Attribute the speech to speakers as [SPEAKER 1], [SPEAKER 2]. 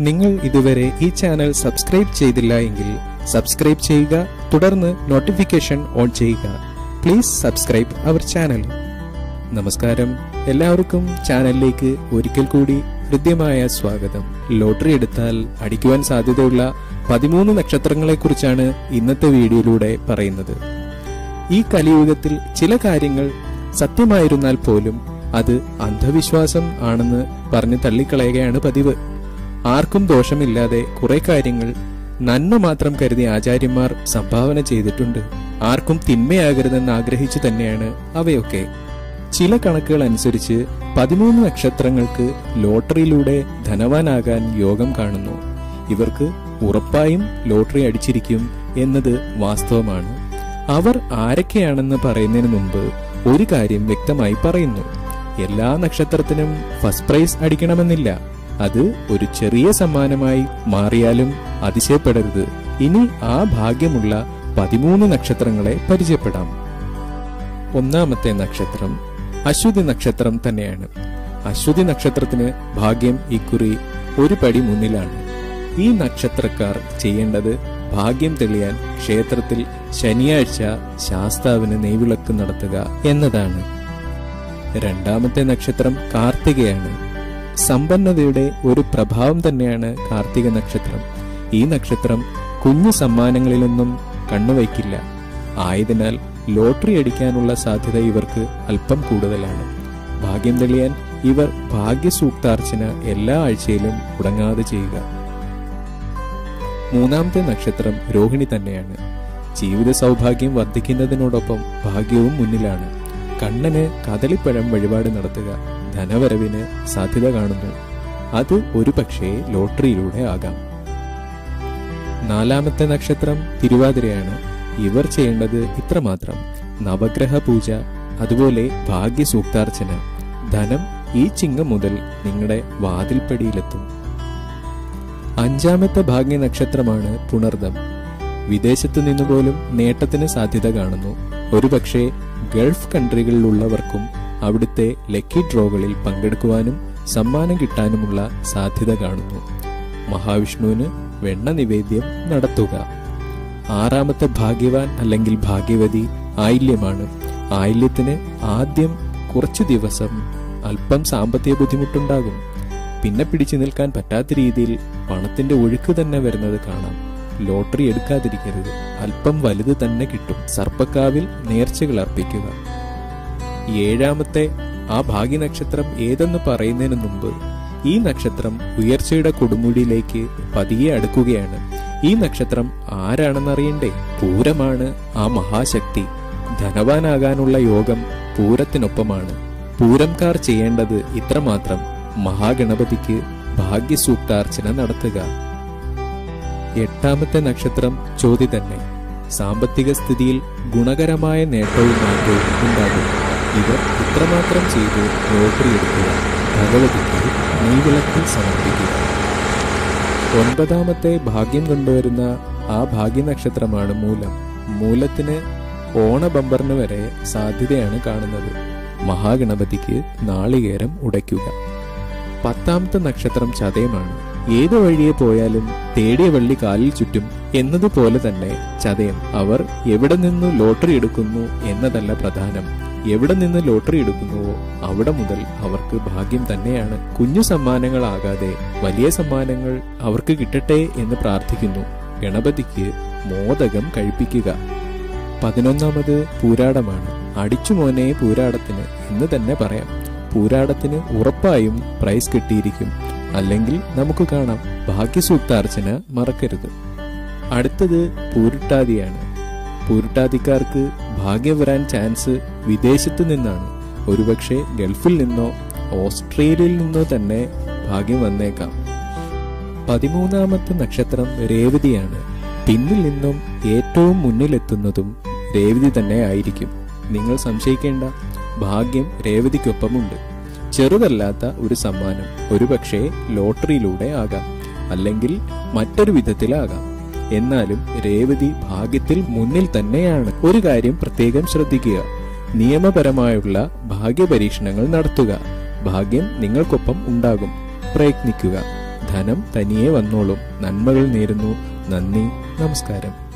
[SPEAKER 1] നിങ്ങൾ ഇതുവരെ ഈ ചാനൽ സബ്സ്ക്രൈബ് ചെയ്തില്ല എങ്കിൽ സബ്സ്ക്രൈബ് ചെയ്യുക തുടർന്ന് നോട്ടിഫിക്കേഷൻ ഓൺ ചെയ്യുക. Please subscribe our channel. നമസ്കാരം. എല്ലാവർക്കും ചാനലിലേക്ക് ഒരിക്കൽ കൂടി ഹൃദ്യമായ സ്വാഗതം. ലോട്ടറി എടുത്താൽ അടിക്കുവാൻ സാധ്യതയുള്ള പതിമൂന്ന് നക്ഷത്രങ്ങളെക്കുറിച്ചാണ് ഇന്നത്തെ വീഡിയോയിലൂടെ പറയുന്നത്. ഈ കലിയുഗത്തിൽ ചില കാര്യങ്ങൾ സത്യമായിരുന്നാൽ പോലും അത് അന്ധവിശ്വാസം ആണെന്ന് പറഞ്ഞു തള്ളിക്കളയുകയാണ് പതിവ്. ആർക്കും ദോഷമില്ലാതെ കുറെ കാര്യങ്ങൾ നന്മ മാത്രം കരുതി ആചാര്യന്മാർ സംഭാവന ചെയ്തിട്ടുണ്ട്. ആർക്കും തിന്മയാകരുതെന്ന് ആഗ്രഹിച്ചു തന്നെയാണ് അവയൊക്കെ. ചില കണക്കുകൾ അനുസരിച്ച് പതിമൂന്ന് നക്ഷത്രങ്ങൾക്ക് ലോട്ടറിയിലൂടെ ധനവാനാകാൻ യോഗം കാണുന്നു. ഇവർക്ക് ഉറപ്പായും ലോട്ടറി അടിച്ചിരിക്കും എന്നത് വാസ്തവമാണ്. അവർ ആരൊക്കെയാണെന്ന് പറയുന്നതിന് മുമ്പ് ഒരു കാര്യം വ്യക്തമായി പറയുന്നു. എല്ലാ നക്ഷത്രത്തിനും ഫസ്റ്റ് പ്രൈസ് അടിക്കണമെന്നില്ല. അത് ഒരു ചെറിയ സമ്മാനമായി മാറിയാലും അതിശയപ്പെടരുത്. ഇനി ആ ഭാഗ്യമുള്ള പതിമൂന്ന് നക്ഷത്രങ്ങളെ പരിചയപ്പെടാം. ഒന്നാമത്തെ നക്ഷത്രം അശ്വതി നക്ഷത്രം തന്നെയാണ്. അശ്വതി നക്ഷത്രത്തിന് ഭാഗ്യം ഇക്കുറി ഒരു പടി മുന്നിലാണ്. ഈ നക്ഷത്രക്കാർ ചെയ്യേണ്ടത് ഭാഗ്യം തെളിയാൻ ക്ഷേത്രത്തിൽ ശനിയാഴ്ച ശാസ്താവിന് നെയ്വിളക്ക് നടത്തുക എന്നതാണ്. രണ്ടാമത്തെ നക്ഷത്രം കാർത്തികയാണ്. സമ്പന്നതയുടെ ഒരു പ്രഭാവം തന്നെയാണ് കാർത്തിക നക്ഷത്രം. ഈ നക്ഷത്രം കുഞ്ഞു സമ്മാനങ്ങളിലൊന്നും കണ്ണുവയ്ക്കില്ല. ആയതിനാൽ ലോട്ടറി അടിക്കാനുള്ള സാധ്യത ഇവർക്ക് അല്പം കൂടുതലാണ്. ഭാഗ്യം തെളിയാൻ ഇവർ ഭാഗ്യസൂക്താർച്ചന എല്ലാ ആഴ്ചയിലും മുടങ്ങാതെ ചെയ്യുക. മൂന്നാമത്തെ നക്ഷത്രം രോഹിണി തന്നെയാണ്. ജീവിത സൗഭാഗ്യം വർദ്ധിക്കുന്നതിനോടൊപ്പം ഭാഗ്യവും മുന്നിലാണ്. കണ്ണന് കദളിപ്പഴം വഴിപാട് നടത്തുക. ധനവരവിന് സാധ്യത കാണുന്നു. അത് ഒരു പക്ഷേ ലോട്ടറിയിലൂടെ ആകാം. നാലാമത്തെ നക്ഷത്രം തിരുവാതിരയാണ്. ഇവർ ചെയ്യേണ്ടത് ഇത്രമാത്രം. നവഗ്രഹ പൂജ അതുപോലെ ഭാഗ്യസൂക്താർച്ചന. ധനം ഈ ചിങ്ങം മുതൽ നിങ്ങളുടെ വാതിൽപ്പടിയിലെത്തും. അഞ്ചാമത്തെ ഭാഗ്യ നക്ഷത്രമാണ് പുണർദം. വിദേശത്തു നിന്നുപോലും നേട്ടത്തിന് സാധ്യത കാണുന്നു. ഒരുപക്ഷെ ഗൾഫ് കൺട്രികളിലുള്ളവർക്കും അവിടുത്തെ ലക്കി ഡ്രോകളിൽ പങ്കെടുക്കുവാനും സമ്മാനം കിട്ടാനുമുള്ള സാധ്യത കാണുന്നു. മഹാവിഷ്ണുവിന് വെണ്ണ നിവേദ്യം നടത്തുക. ആറാമത്തെ ഭാഗ്യവാൻ അല്ലെങ്കിൽ ഭാഗ്യവതി ആയില്യമാണ്. ആയില്യത്തിന് ആദ്യം കുറച്ചു ദിവസം അല്പം സാമ്പത്തിക ബുദ്ധിമുട്ടുണ്ടാകും. പിന്നെ പിടിച്ചു നിൽക്കാൻ പറ്റാത്ത രീതിയിൽ പണത്തിന്റെ ഒഴുക്ക് തന്നെ വരുന്നത് കാണാം. ലോട്ടറി എടുക്കാതിരിക്കരുത്. അല്പം വലുത് തന്നെ കിട്ടും. സർപ്പക്കാവിൽ നേർച്ചകൾ അർപ്പിക്കുക. ഏഴാമത്തെ ആ ഭാഗ്യനക്ഷത്രം ഏതെന്ന് പറയുന്നതിന് മുമ്പ് ഈ നക്ഷത്രം ഉയർച്ചയുടെ കൊടുമുടിയിലേക്ക് പതിയെ അടുക്കുകയാണ്. ഈ നക്ഷത്രം ആരാണെന്നറിയണ്ടേ? പൂരമാണ് ആ മഹാശക്തി. ധനവാനാകാനുള്ള യോഗം പൂരത്തിനൊപ്പമാണ്. പൂരംകാർ ചെയ്യേണ്ടത് ഇത്രമാത്രം. മഹാഗണപതിക്ക് ഭാഗ്യസൂക്താർച്ചന നടത്തുക. എട്ടാമത്തെ നക്ഷത്രം ചോതി തന്നെ. സാമ്പത്തിക സ്ഥിതിയിൽ ഗുണകരമായ നേട്ടവും മാറ്റവും ഉണ്ടാകും. ഇവർ ഇത്രമാത്രം ചെയ്ത് ലോട്ടറി എടുക്കുക ഭഗവതിക്ക് നെയ്വിളക്കിൽ സമർപ്പിക്കുക. ഒൻപതാമത്തെ ഭാഗ്യം കൊണ്ടുവരുന്ന ആ ഭാഗ്യനക്ഷത്രമാണ് മൂലം. മൂലത്തിന് ഓണ ബമ്പറിന് വരെ സാധ്യതയാണ് കാണുന്നത്. മഹാഗണപതിക്ക് നാളികേരം ഉടയ്ക്കുക. പത്താമത്തെ നക്ഷത്രം ചതയമാണ്. ഏത് വഴിയെ പോയാലും തേടിയ വള്ളി കാലിൽ ചുറ്റും എന്നതുപോലെ തന്നെ ചതയം അവർ എവിടെ നിന്ന് ലോട്ടറി എടുക്കുന്നു എന്നതല്ല പ്രധാനം. എവിടെ നിന്ന് ലോട്ടറി എടുക്കുന്നുവോ അവിടെ മുതൽ അവർക്ക് ഭാഗ്യം തന്നെയാണ്. കുഞ്ഞു സമ്മാനങ്ങളാകാതെ വലിയ സമ്മാനങ്ങൾ അവർക്ക് കിട്ടട്ടെ എന്ന് പ്രാർത്ഥിക്കുന്നു. ഗണപതിക്ക് മോദകം കഴിപ്പിക്കുക. പതിനൊന്നാമത് പൂരാടമാണ്. അടിച്ചു മോനെ പൂരാടത്തിന് എന്ന് തന്നെ പറയാം. പൂരാടത്തിന് ഉറപ്പായും പ്രൈസ് കിട്ടിയിരിക്കും. അല്ലെങ്കിൽ നമുക്ക് കാണാം ഭാഗ്യസൂക്താർച്ചന മറക്കരുത്. അടുത്തത് പൂരുട്ടാതിയാണ്. പൂരുട്ടാതിക്കാർക്ക് ഭാഗ്യം വരാൻ ചാൻസ് വിദേശത്ത് നിന്നാണ്. ഒരുപക്ഷെ ഗൾഫിൽ നിന്നോ ഓസ്ട്രേലിയയിൽ നിന്നോ തന്നെ ഭാഗ്യം വന്നേക്കാം. പതിമൂന്നാമത്തെ നക്ഷത്രം രേവതിയാണ്. പിന്നിൽ നിന്നും ഏറ്റവും മുന്നിലെത്തുന്നതും രേവതി തന്നെ ആയിരിക്കും. നിങ്ങൾ സംശയിക്കേണ്ട ഭാഗ്യം രേവതിക്കൊപ്പമുണ്ട്. ചെറുതല്ലാത്ത ഒരു സമ്മാനം ഒരുപക്ഷെ ലോട്ടറിയിലൂടെ ആകാം അല്ലെങ്കിൽ മറ്റൊരു വിധത്തിലാകാം. എന്നാലും രേവതി ഭാഗ്യത്തിൽ മുന്നിൽ തന്നെയാണ്. ഒരു കാര്യം പ്രത്യേകം ശ്രദ്ധിക്കുക. നിയമപരമായുള്ള ഭാഗ്യപരീക്ഷണങ്ങൾ നടത്തുക. ഭാഗ്യം നിങ്ങൾക്കൊപ്പം ഉണ്ടാകും. പ്രയത്നിക്കുക. ധനം തനിയെ വന്നോളും. നന്മകൾ നേരുന്നു. നന്ദി. നമസ്കാരം.